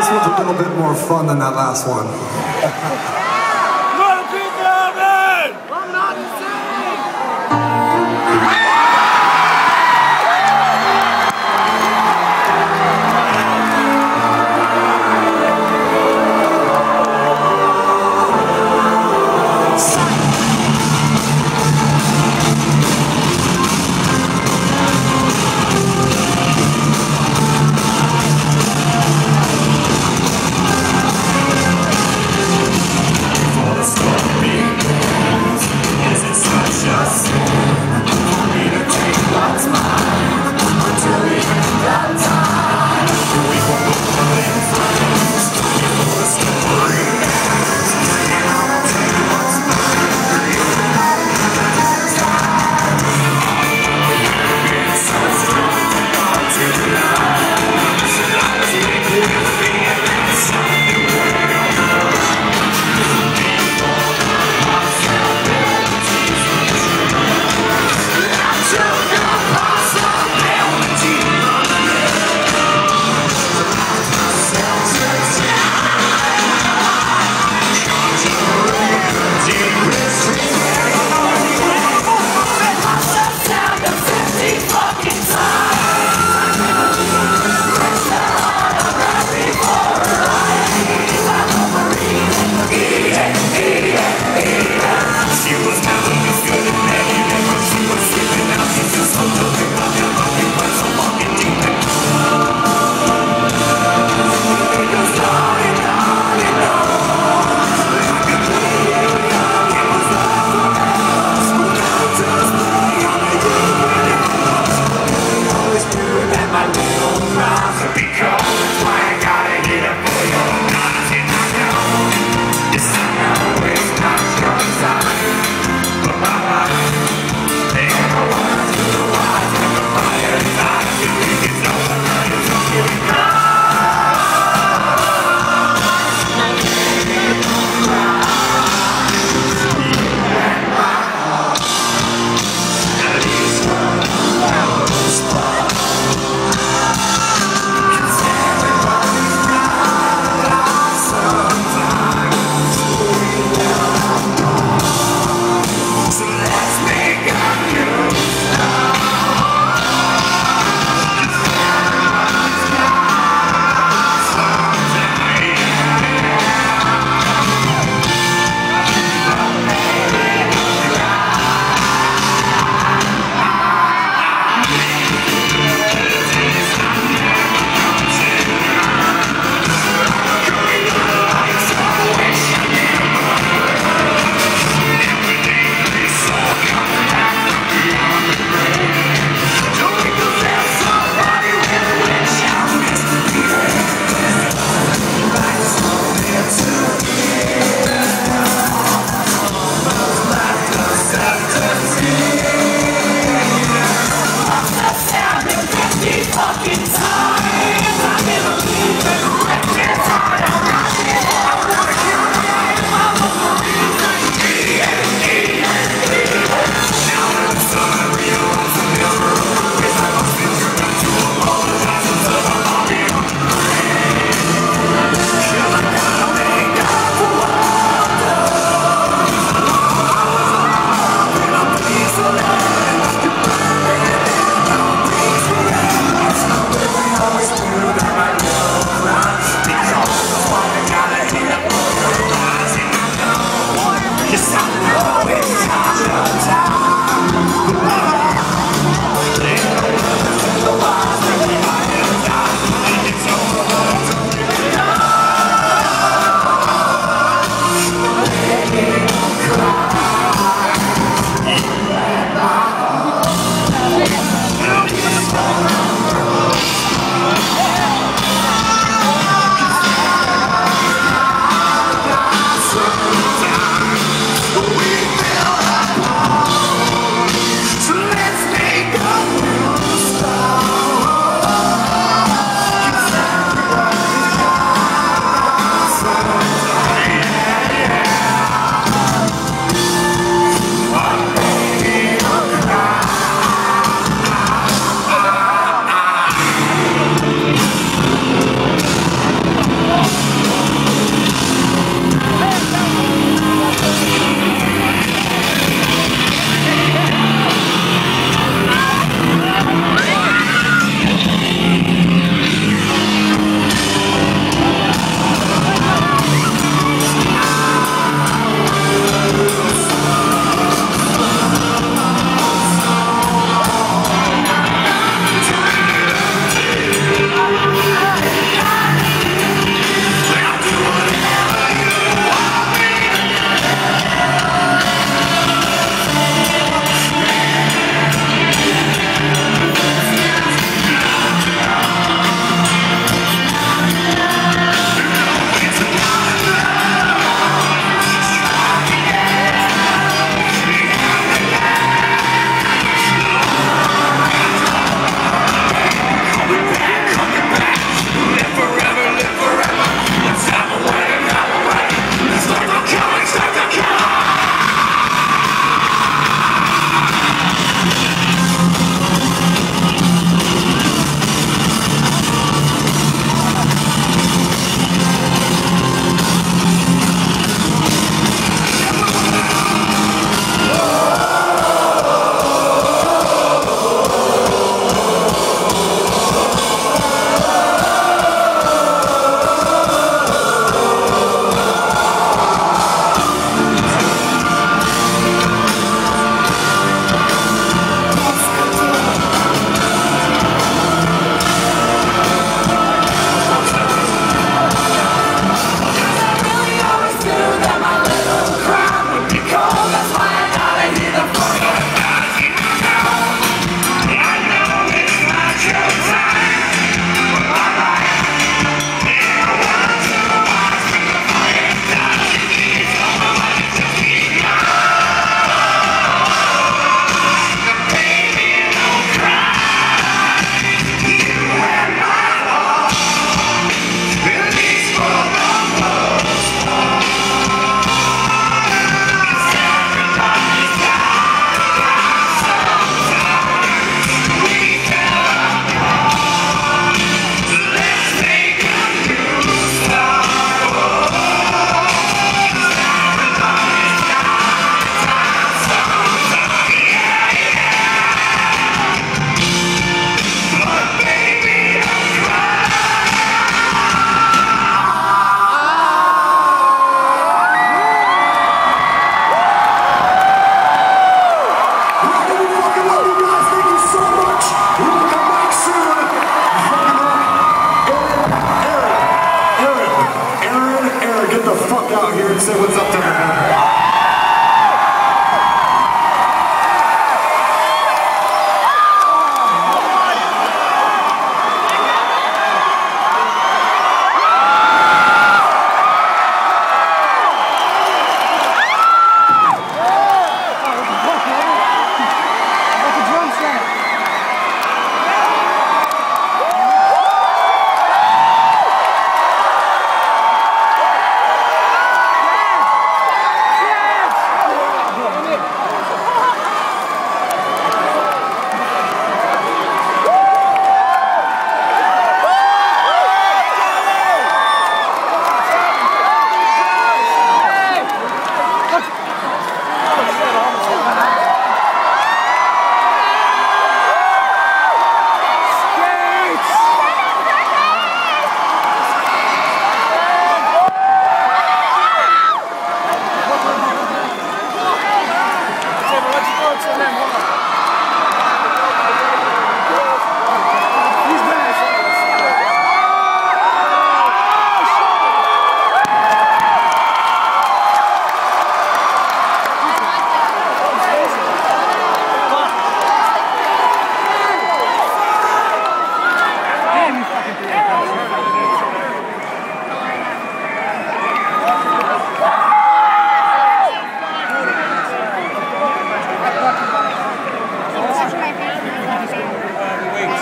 This one's a little bit more fun than that last one.